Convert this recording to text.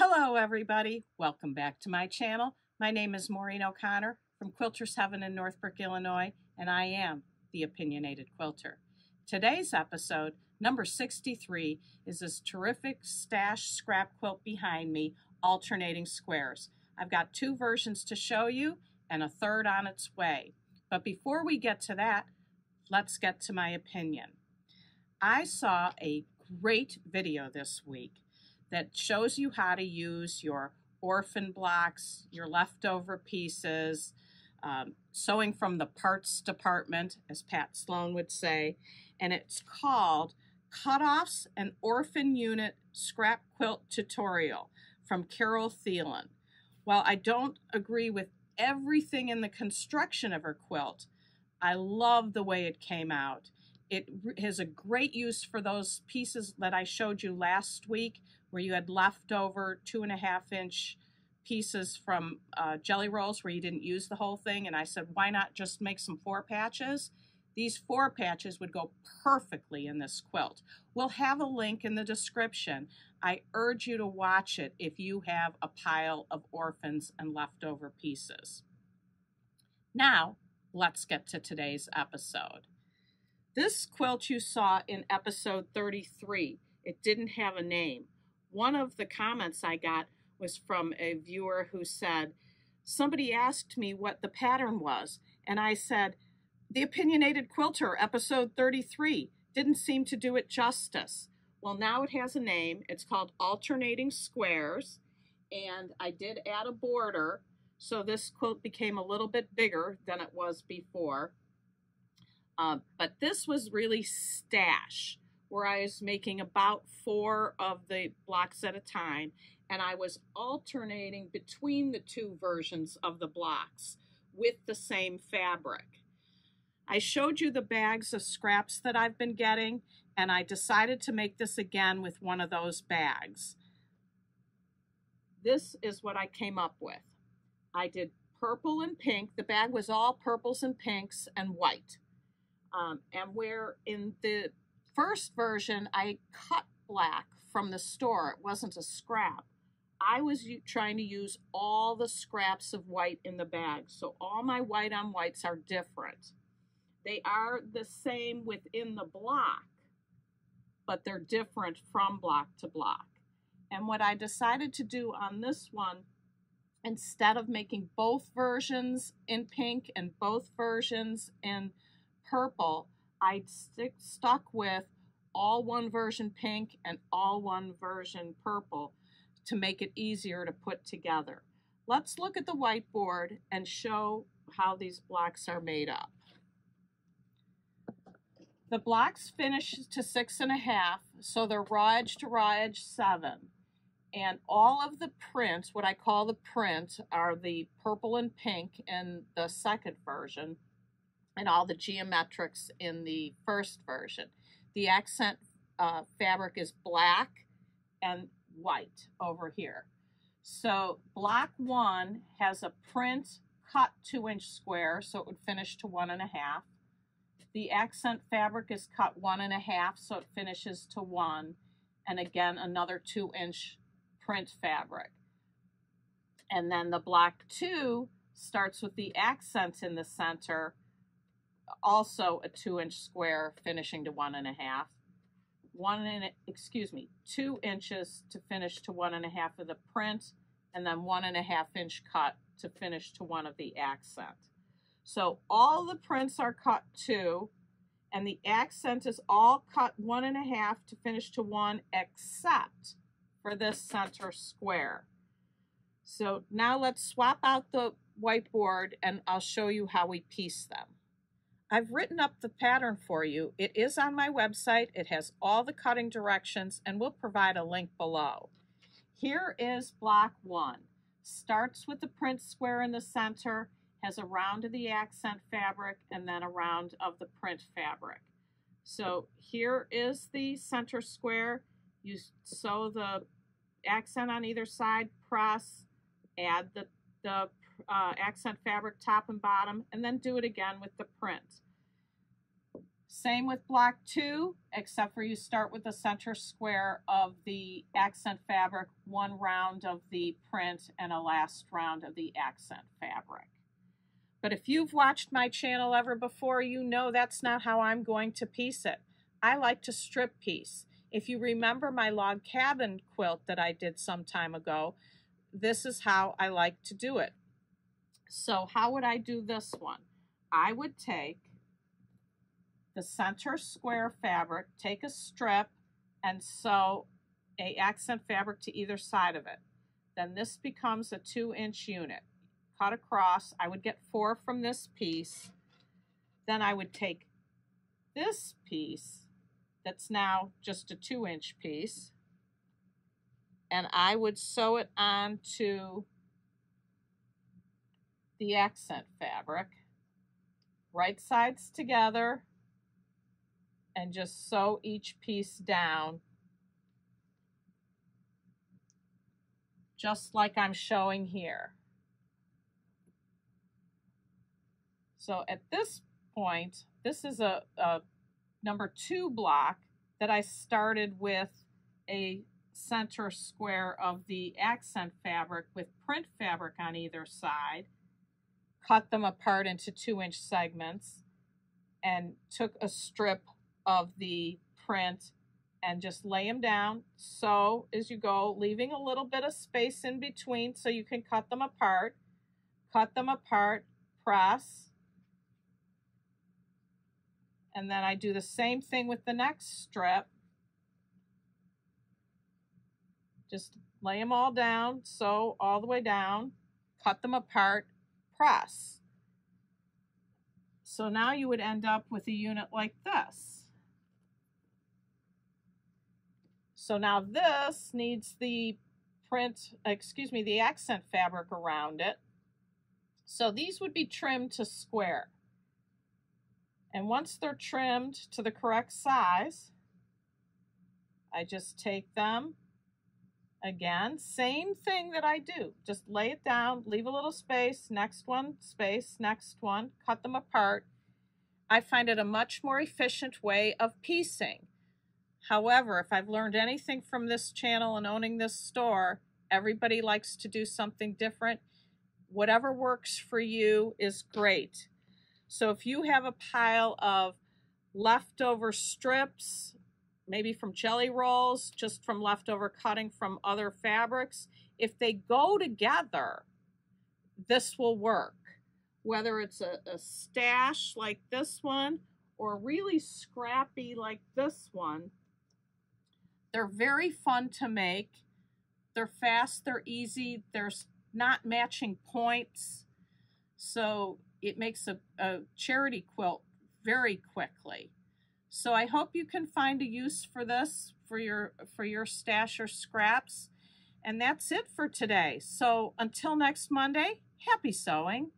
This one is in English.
Hello everybody, welcome back to my channel. My name is Maureen O'Connor from Quilters Heaven in Northbrook, Illinois, and I am the Opinionated Quilter. Today's episode, number 63, is this terrific stash scrap quilt behind me, alternating squares. I've got two versions to show you and a third on its way. But before we get to that, let's get to my opinion. I saw a great video this week that shows you how to use your orphan blocks, your leftover pieces, um, sewing from the parts department, as Pat Sloan would say, and it's called Cutoffs and Orphan Unit Scrap Quilt Tutorial from Carol Thielen. While I don't agree with everything in the construction of her quilt, I love the way it came out. It has a great use for those pieces that I showed you last week where you had leftover two and a half inch pieces from uh, jelly rolls where you didn't use the whole thing. And I said, why not just make some four patches? These four patches would go perfectly in this quilt. We'll have a link in the description. I urge you to watch it if you have a pile of orphans and leftover pieces. Now, let's get to today's episode. This quilt you saw in episode 33, it didn't have a name. One of the comments I got was from a viewer who said, Somebody asked me what the pattern was, and I said, The Opinionated Quilter, episode 33, didn't seem to do it justice. Well, now it has a name. It's called Alternating Squares, and I did add a border, so this quilt became a little bit bigger than it was before. Uh, but this was really stash where I was making about four of the blocks at a time, and I was alternating between the two versions of the blocks with the same fabric. I showed you the bags of scraps that I've been getting, and I decided to make this again with one of those bags. This is what I came up with. I did purple and pink. The bag was all purples and pinks and white. Um, and where in the first version, I cut black from the store. It wasn't a scrap. I was trying to use all the scraps of white in the bag. So all my white on whites are different. They are the same within the block, but they're different from block to block. And what I decided to do on this one, instead of making both versions in pink and both versions in purple, I stick, stuck with all one version pink and all one version purple to make it easier to put together. Let's look at the whiteboard and show how these blocks are made up. The blocks finish to six and a half, so they're raw edge to raw edge seven. And all of the prints, what I call the print, are the purple and pink in the second version and all the geometrics in the first version. The accent uh, fabric is black and white over here. So block one has a print cut two inch square, so it would finish to one and a half. The accent fabric is cut one and a half, so it finishes to one. And again, another two inch print fabric. And then the block two starts with the accent in the center also a two inch square finishing to one and a half. One and excuse me, two inches to finish to one and a half of the print, and then one and a half inch cut to finish to one of the accent. So all the prints are cut two, and the accent is all cut one and a half to finish to one, except for this center square. So now let's swap out the whiteboard and I'll show you how we piece them. I've written up the pattern for you. It is on my website. It has all the cutting directions and we'll provide a link below. Here is block one. Starts with the print square in the center, has a round of the accent fabric, and then a round of the print fabric. So here is the center square. You sew the accent on either side, press, add the, the uh, accent fabric top and bottom, and then do it again with the print. Same with block two, except for you start with the center square of the accent fabric, one round of the print, and a last round of the accent fabric. But if you've watched my channel ever before, you know that's not how I'm going to piece it. I like to strip piece. If you remember my log cabin quilt that I did some time ago, this is how I like to do it. So how would I do this one? I would take the center square fabric, take a strip, and sew a accent fabric to either side of it. Then this becomes a two inch unit. Cut across, I would get four from this piece. Then I would take this piece that's now just a two inch piece and I would sew it onto the accent fabric, right sides together, and just sew each piece down. Just like I'm showing here. So at this point, this is a, a number two block that I started with a center square of the accent fabric with print fabric on either side, cut them apart into two inch segments, and took a strip of the print and just lay them down. So as you go, leaving a little bit of space in between so you can cut them apart. Cut them apart, press. And then I do the same thing with the next strip. Just lay them all down, sew all the way down, cut them apart, press. So now you would end up with a unit like this. So now this needs the print, excuse me, the accent fabric around it. So these would be trimmed to square. And once they're trimmed to the correct size, I just take them again, same thing that I do. Just lay it down, leave a little space, next one, space, next one, cut them apart. I find it a much more efficient way of piecing. However, if I've learned anything from this channel and owning this store, everybody likes to do something different. Whatever works for you is great. So if you have a pile of leftover strips, maybe from jelly rolls, just from leftover cutting from other fabrics, if they go together, this will work. Whether it's a, a stash like this one or really scrappy like this one, they're very fun to make. They're fast, they're easy, there's not matching points. So it makes a, a charity quilt very quickly. So I hope you can find a use for this for your for your stash or scraps. And that's it for today. So until next Monday, happy sewing.